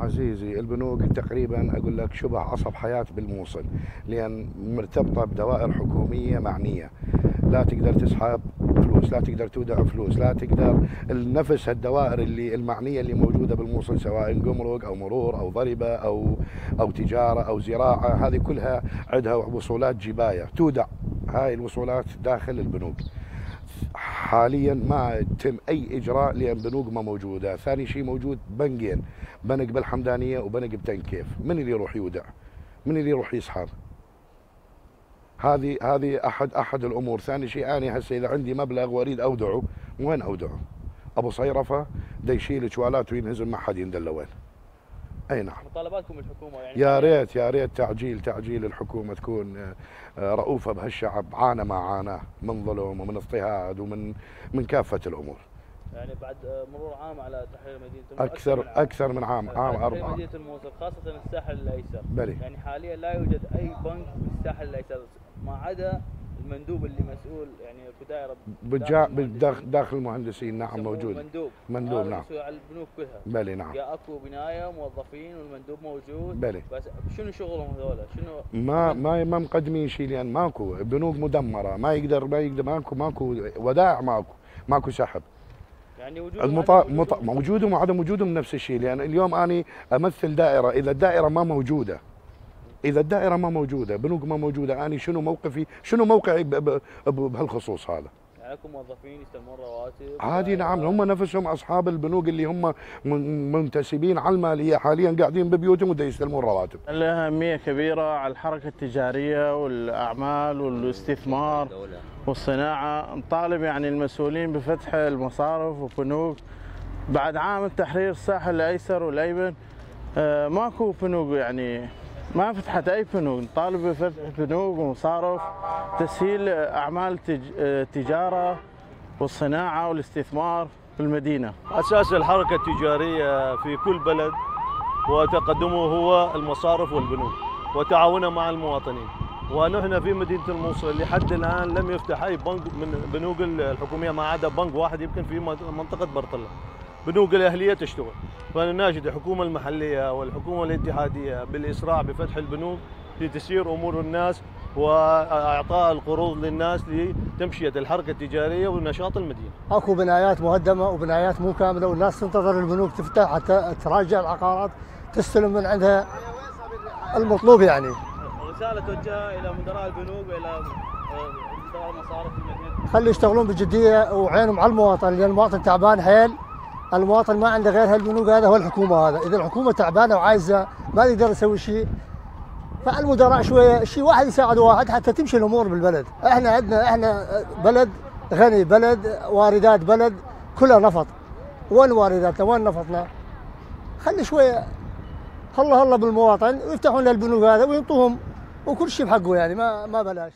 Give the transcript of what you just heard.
عزيزي البنوك تقريبا أقول لك شبه عصب حياة بالموصل لأن مرتبطة بدوائر حكومية معنية. لا تقدر تسحب فلوس لا تقدر تودع فلوس لا تقدر نفس الدوائر اللي المعنية اللي موجودة بالموصل سواء جمرك أو مرور أو ضريبة أو أو تجارة أو زراعة هذه كلها عندها وصولات جباية تودع هاي الوصولات داخل البنوك. حاليا ما تم أي إجراء لأن بنوك ما موجودة، ثاني شيء موجود بنكين، بنك بالحمدانية وبنك بتنكيف، من اللي يروح يودع؟ من اللي يروح يسحب؟ هذه هذه احد أحد الأمور، ثاني شيء أنا هسه إذا عندي مبلغ وأريد أودعه، وين أودعه؟ أبو صيرفة دا يشيل جوالات وينهزم ما حد يندل وين. أي نعم. مطالباتكم الحكومة يعني. يا ريت يا ريت تعجيل تعجيل الحكومة تكون آه، رؤوفة بهالشعب. عانى ما عاناه من ظلم ومن اضطهاد ومن من كافة الأمور. يعني بعد مرور عام على تحرير مدينة الموصل أكثر أكثر من عام. عام تحرير أربعة. مدينة الموصل خاصة الساحل الأيسر. بلي. يعني حاليا لا يوجد أي بنك بالساحل الأيسر ما عدا المندوب اللي مسؤول يعني بدائره بالجا داخل المهندسين. نعم موجود. مندوب. مندوب نعم. مسؤول على البنوك كلها. بلي نعم. يا أكو بناية موظفين والمندوب موجود. بلي. بس شنو شغلهم هذول؟ شنو؟ ما ما ما مقدمين شيء لأن ماكو. بنوك مدمرة. ما يقدر ما يقدر ماكو ماكو ودائع ماكو. ماكو سحب. يعني وجود المطا... مط... موجودهم وعدم وجودهم نفس الشيء لأن اليوم أني أمثل دائرة. إذا الدائرة ما موجودة إذا الدائرة ما موجودة بنوك ما موجودة اني شنو موقفي؟ شنو موقعي ب... ب... ب... بهالخصوص هذا؟ لكم موظفين يستلمون رواتب. عادي نعم هم نفسهم أصحاب البنوك اللي هم من- منتسبين على الماليه حاليا قاعدين ببيوتهم ودا يستلمون رواتب. لها أهمية كبيرة على الحركة التجارية والأعمال والاستثمار والصناعة. نطالب يعني المسؤولين بفتح المصارف والبنوك بعد عام التحرير الساحل الأيسر والأيمن آه، ماكو بنوك يعني ما فتحت أي بنوك نطالب بفتح بنوك ومصارف تسهيل أعمال التج- التجارة والصناعة والاستثمار في المدينة. أساس الحركة التجارية في كل بلد وتقدمه هو المصارف والبنوك وتعاونها مع المواطنين. ونحن في مدينة الموصل لحد الآن لم يفتح أي بنك من بنوك الحكومية ما عدا بنك واحد يمكن في منطقة برطلة. بنوك الأهلية تشتغل. فنناشد الحكومة المحلية والحكومة الاتحادية بالإسراع بفتح البنوك لتسيير أمور الناس وإعطاء القروض للناس لتمشية الحركة التجارية ونشاط المدينة. أكو بنايات مهدمة وبنايات مو كاملة والناس تنتظر البنوك تفتح حتى تراجع العقارات تستلم من عندها المطلوب يعني. رسالة توجهها إلى مدراء البنوك وإلى آه، مدراء المصارف في مدينه خلي يشتغلون بجديه وعينهم على المواطن لأن المواطن تعبان حيل. المواطن ما عنده غير هالبنوك هذا هو الحكومة هذا. إذا الحكومة تعبانة وعايزة ما يقدر يسوي شيء فالمدراء شوية شيء واحد يساعد واحد حتى تمشي الأمور بالبلد. إحنا عندنا إحنا بلد غني بلد واردات بلد كلها نفط. وين وارداتنا؟ وين نفطنا؟ خلي شوية هلا هلا بالمواطن ويفتحون له البنوك هذا وينطوهم وكل شيء بحقه يعني ما ما بلاش.